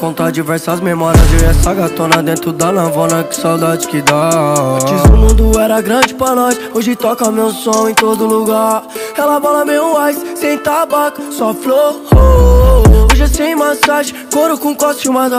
Contar diversas memórias e essa gatona dentro da lavona, que saudade que dá. Antes o mundo era grande pra nós, hoje toca meu som em todo lugar. Ela bola meu ice, sem tabaco, só flor. Hoje é sem massagem, couro com coste, uma